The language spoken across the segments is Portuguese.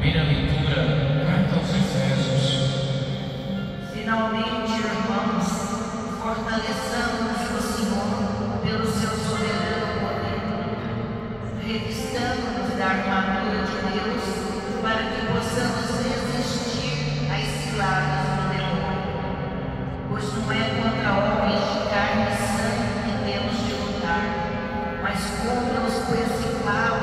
Primeira leitura, carta aos Efésios. Finalmente, irmãos, fortaleçamos o Senhor pelo seu soberano poder, revistando-nos da armadura de Deus para que possamos resistir às ciladas do demônio. Pois não é contra homens de carne e sangue que temos de lutar, mas contra os principais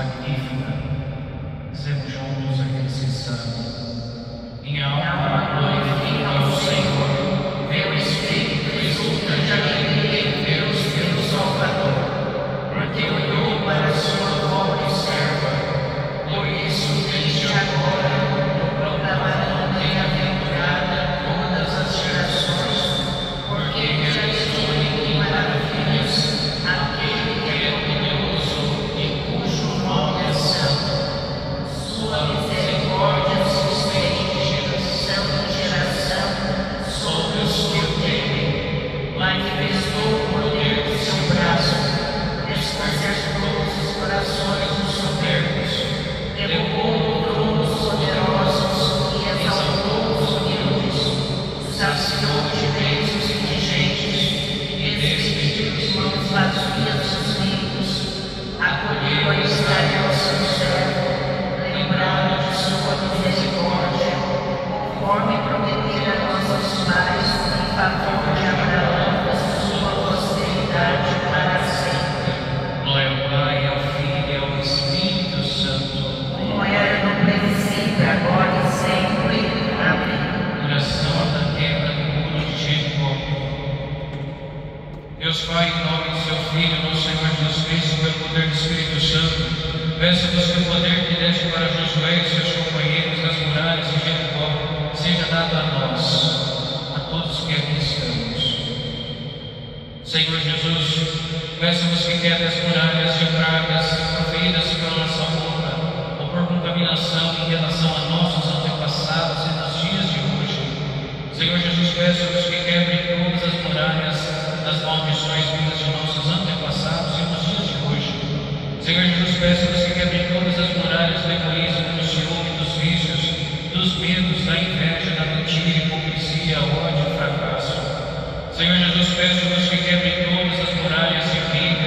magnífica, dizemos juntos aquele santo. Minha alma glorifica ao Senhor. Senhor Jesus, peço-vos que quebre as muralhas de pragas proferidas pela nossa boca, ou por contaminação em relação a nossos antepassados e nos dias de hoje. Senhor Jesus, peço-vos que quebre todas as muralhas das maldições vindas de nossos antepassados e nos dias de hoje. Senhor Jesus, peço-vos que quebre todas as muralhas do egoísmo, do ciúme, dos vícios, dos medos, da inveja Senhor Jesus, peço-vos que quebrem todas as muralhas e vidas.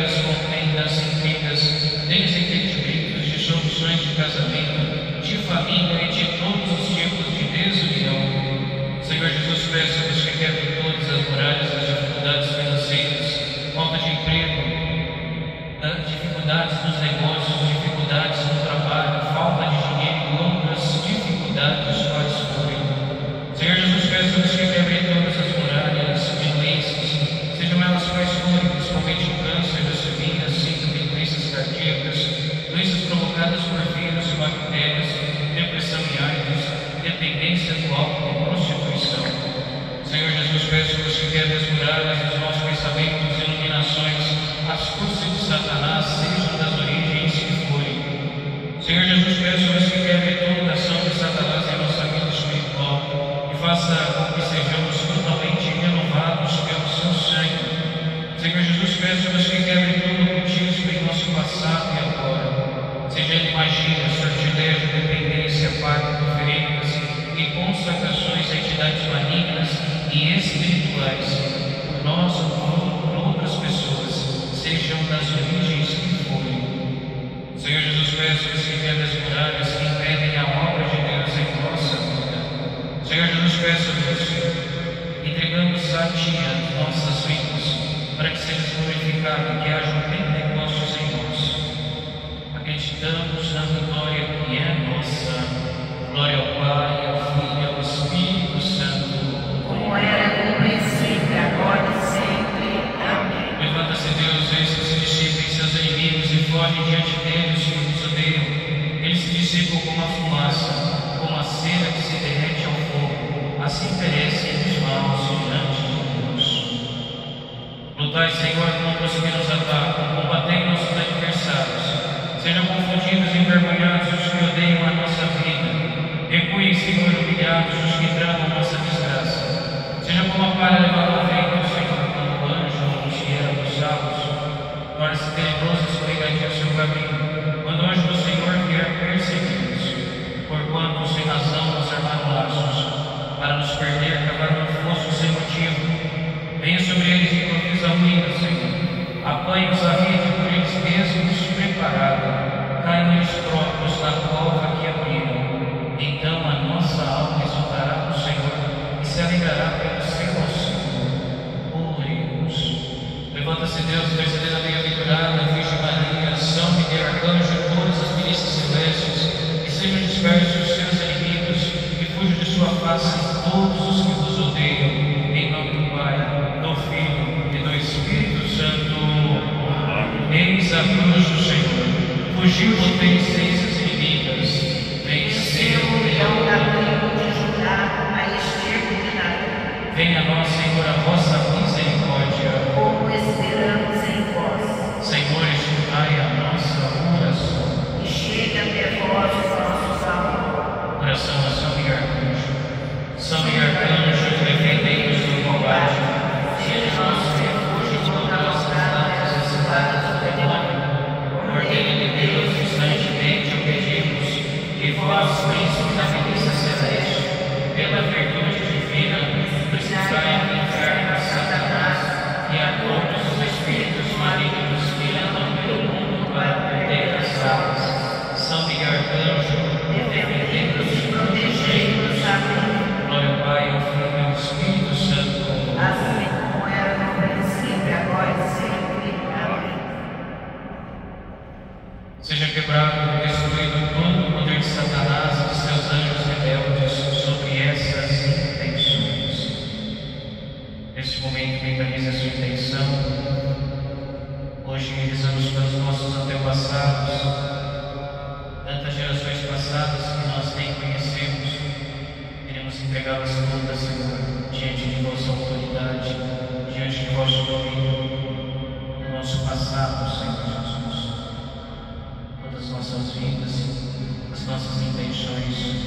por nós ou por outras pessoas, sejam das origens que forem. Senhor Jesus, peço que se venha as muralhas que impedem a obra de Deus em nossa vida. Senhor Jesus, peço-nos, entregamos a Ti as nossas vidas, para que sejas glorificado, que haja um bem em nossos irmãos. Acreditamos na vitória Lutai, Senhor, contra os que nos atacam, combatei nossos adversários. Sejam confundidos e envergonhados os que odeiam a nossa vida. Recuem, Senhor, humilhados os que tramam nossa desgraça. Seja como a palha levada ao vento, Senhor, quando o anjo anuncia dos salvos. Torna-se tenebroso escorregadio o seu caminho. Quando o anjo do Senhor vier perseguir-nos, porquanto sem razão nos armaram laços, para nos perder, cavaram um fosso sem motivo. Venha sobre eles Senhor. Apanhe-os a rede por eles mesmos preparada. Caiam eles próprios na cova que abriram. Então a nossa alma exultará no Senhor e se alegrará pelo seu auxílio. Oremos. Levanta-se Deus, intercedendo a bem-aventurada Virgem Maria, São Miguel Arcanjo todas as milícias celestes, e sejam dispersos os seus inimigos, e fujam de sua face todos os a cruz do Senhor. Fugiu inimigas. Nosso passado, Senhor Jesus todas as nossas vidas, as nossas intenções.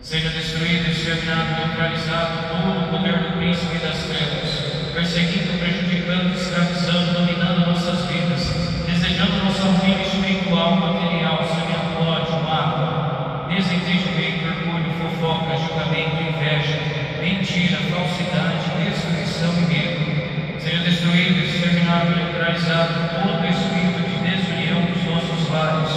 Seja destruído, exterminado, neutralizado todo o poder do príncipe das trevas, perseguindo, prejudicando, escravizando, dominando nossas vidas, desejando nossa ruína espiritual, material, semeando ódio, mágoa, desentendimento, orgulho, fofoca, julgamento, inveja, mentira, falsidade, exterminado, neutralizado todo espírito de desunião dos nossos lares,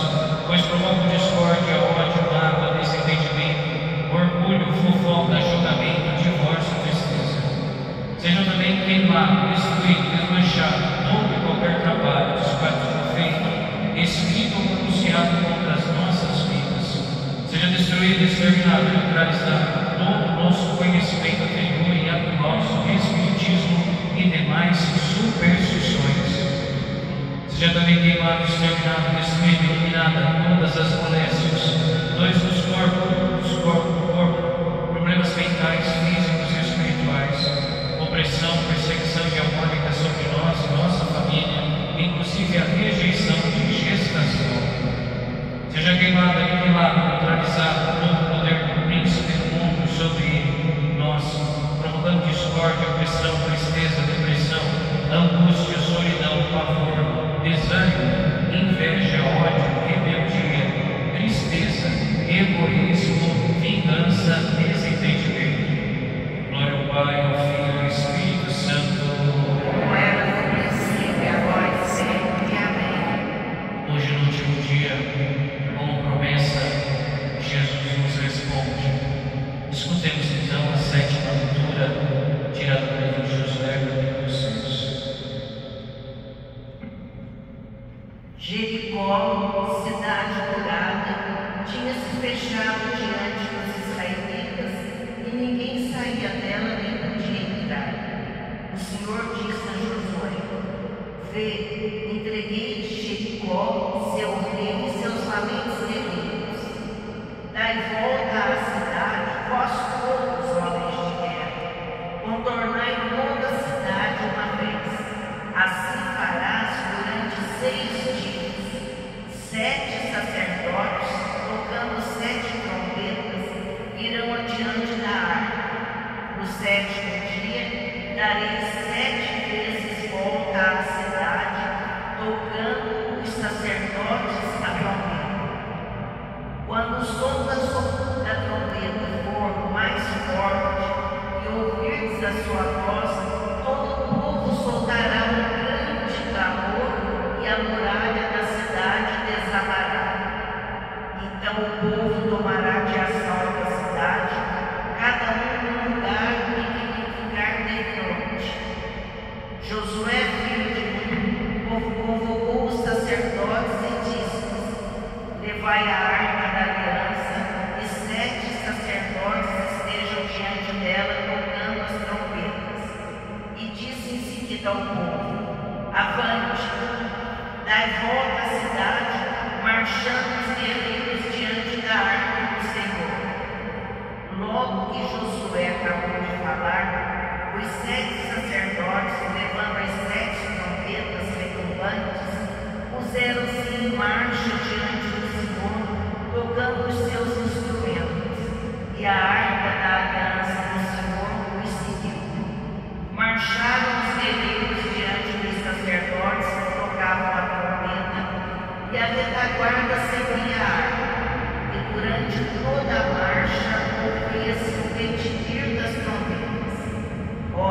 pois provocam discórdia, ódio, mágoa, desentendimento, orgulho, fofoca, julgamento, divórcio, tristeza. Sejam também queimado, destruído, desmanchado todo e qualquer trabalho, dispartido feito, escrito ou pronunciado contra as nossas vidas. Seja destruído, exterminado, neutralizado todo o nosso conhecimento anterior e atual sobre espiritismo e demais superstições. Seja também queimado, exterminado, destruído, eliminada todas as moléstias, dores dos corpos, dos corpos corpo, problemas mentais, físicos e espirituais, opressão, perseguição diabólica sobre nós e nossa família, inclusive a rejeição de gestação. Seja queimado, aniquilado, neutralizado todo o poder do príncipe do mundo sobre nós, provocando discórdia, opressão, tristeza, depressão, angústia,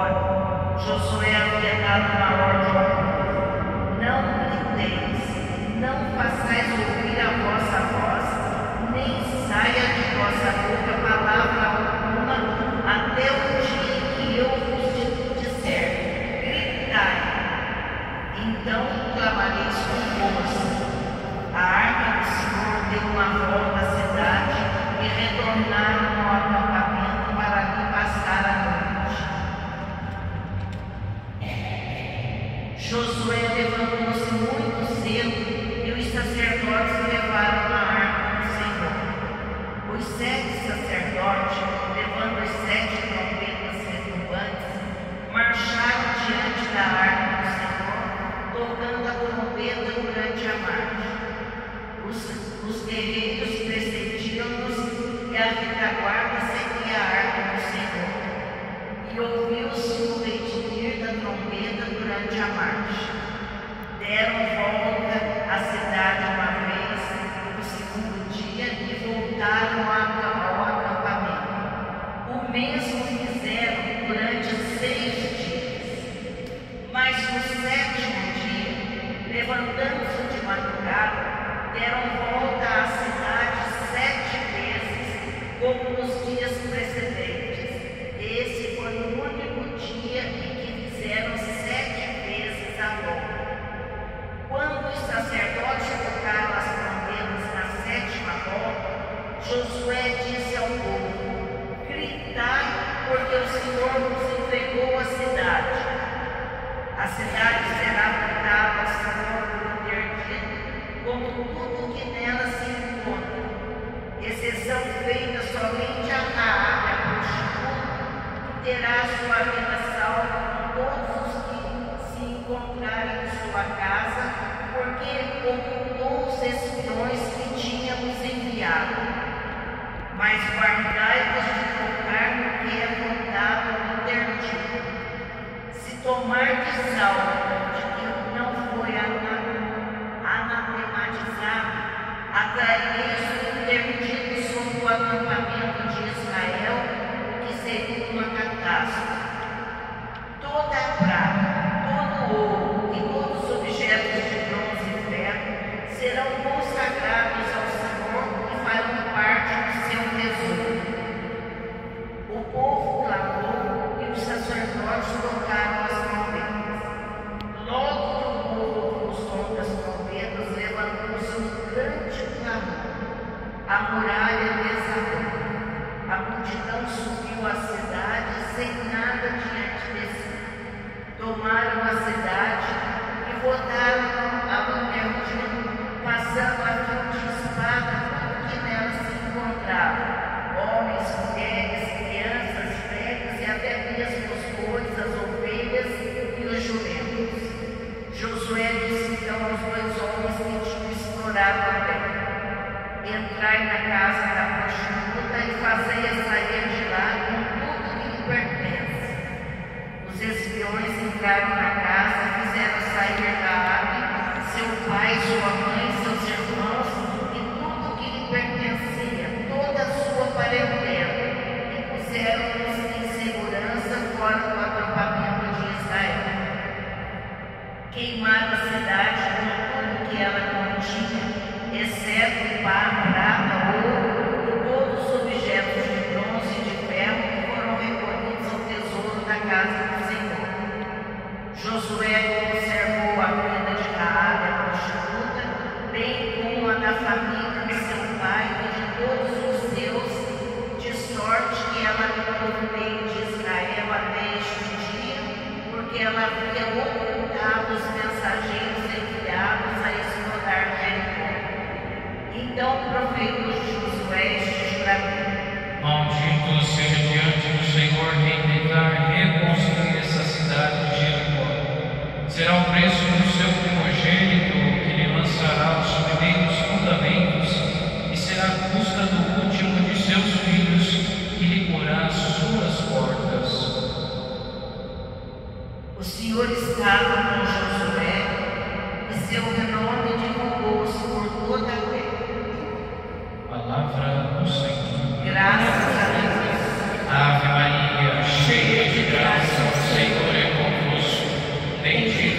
Lord, je serai un dentro da guarda seguia a arca do Senhor, e ouviu-se o retinir da trombeta durante a marcha. Deram volta à cidade uma vez no segundo dia e voltaram ao acampamento. O mesmo fizeram durante seis dias. Mas no sétimo dia, levantando-se de madrugada, deram volta à como nos dias precedentes. Esse foi o único dia em que fizeram sete vezes a volta. Quando os sacerdotes tocaram as trombetas na sétima volta, Josué disse ao povo: Gritai, porque o Senhor nos entregou a cidade. A cidade será habitada ao Senhor no dia, como tudo que nela se Exceção feita somente a área prostituta terá sua vida salva com todos os que se encontrarem em sua casa, porque ocultou os espiões que tínhamos enviado. Mas guardai-vos de tocar no que é contado no interdito. Se tomar de salvo de que não foi anatematizado, atraireis o acampamento de Israel, que seria uma catástrofe. chorar também. Entrai na casa da prostituta e fazei-a sair de lá com tudo que lhe pertence. Os espiões entraram na casa, e fizeram sair da Raabe, seu pai, sua mãe, seus irmãos e tudo que lhe pertencia, toda a sua parentela, e puseram-nos em segurança fora do acampamento de Israel. Queimaram continha, exceto pá,